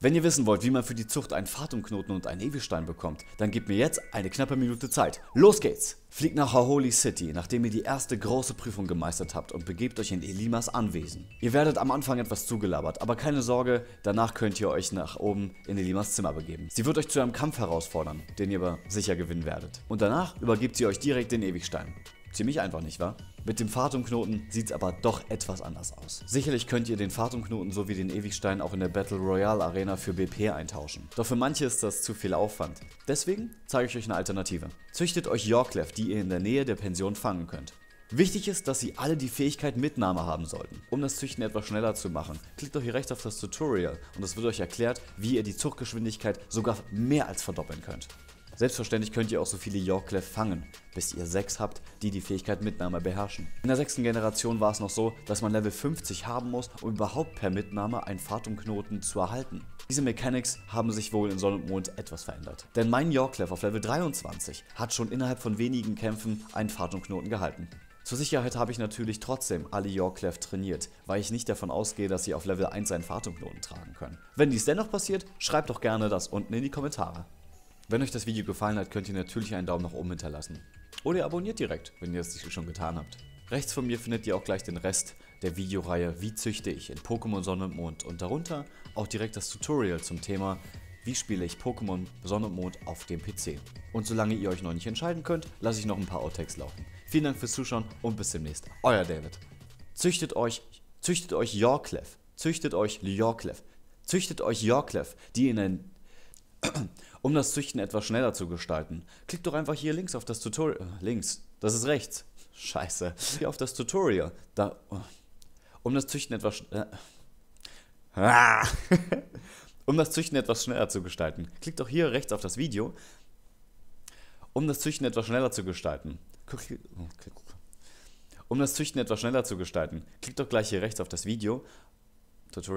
Wenn ihr wissen wollt, wie man für die Zucht einen Fatumknoten und einen Ewigstein bekommt, dann gebt mir jetzt eine knappe Minute Zeit. Los geht's! Fliegt nach Holy City, nachdem ihr die erste große Prüfung gemeistert habt und begebt euch in Elimas Anwesen. Ihr werdet am Anfang etwas zugelabert, aber keine Sorge, danach könnt ihr euch nach oben in Elimas Zimmer begeben. Sie wird euch zu einem Kampf herausfordern, den ihr aber sicher gewinnen werdet. Und danach übergibt sie euch direkt den Ewigstein. Ziemlich einfach, nicht wahr? Mit dem Fatumknoten sieht es aber doch etwas anders aus. Sicherlich könnt ihr den Fatumknoten sowie den Ewigstein auch in der Battle Royale Arena für BP eintauschen. Doch für manche ist das zu viel Aufwand. Deswegen zeige ich euch eine Alternative. Züchtet euch Yorklef, die ihr in der Nähe der Pension fangen könnt. Wichtig ist, dass sie alle die Fähigkeit Mitnahme haben sollten. Um das Züchten etwas schneller zu machen, klickt doch hier rechts auf das Tutorial und es wird euch erklärt, wie ihr die Zuchtgeschwindigkeit sogar mehr als verdoppeln könnt. Selbstverständlich könnt ihr auch so viele Yorklef fangen, bis ihr 6 habt, die die Fähigkeit Mitnahme beherrschen. In der sechsten Generation war es noch so, dass man Level 50 haben muss, um überhaupt per Mitnahme einen Fatumknoten zu erhalten. Diese Mechanics haben sich wohl in Sonne und Mond etwas verändert. Denn mein Yorklef auf Level 23 hat schon innerhalb von wenigen Kämpfen einen Fatumknoten gehalten. Zur Sicherheit habe ich natürlich trotzdem alle Yorklef trainiert, weil ich nicht davon ausgehe, dass sie auf Level 1 einen Fatumknoten tragen können. Wenn dies dennoch passiert, schreibt doch gerne das unten in die Kommentare. Wenn euch das Video gefallen hat, könnt ihr natürlich einen Daumen nach oben hinterlassen. Oder ihr abonniert direkt, wenn ihr es nicht schon getan habt. Rechts von mir findet ihr auch gleich den Rest der Videoreihe Wie züchte ich in Pokémon Sonne und Mond und darunter auch direkt das Tutorial zum Thema Wie spiele ich Pokémon Sonne und Mond auf dem PC. Und solange ihr euch noch nicht entscheiden könnt, lasse ich noch ein paar Outtakes laufen. Vielen Dank fürs Zuschauen und bis demnächst. Euer David. Züchtet euch, züchtet euch Yorklef, züchtet euch Yorklef, züchtet euch Yorklef, die in ein um das Züchten etwas schneller zu gestalten, klickt doch einfach hier links auf das Tutorial. Äh, links, das ist rechts. Scheiße. Hier auf das Tutorial. Da. Oh. Um das Züchten etwas. Äh, um das Züchten etwas schneller zu gestalten, klickt doch hier rechts auf das Video. Um das Züchten etwas schneller zu gestalten. Um das Züchten etwas schneller zu gestalten, klickt doch gleich hier rechts auf das Video. Tutorial.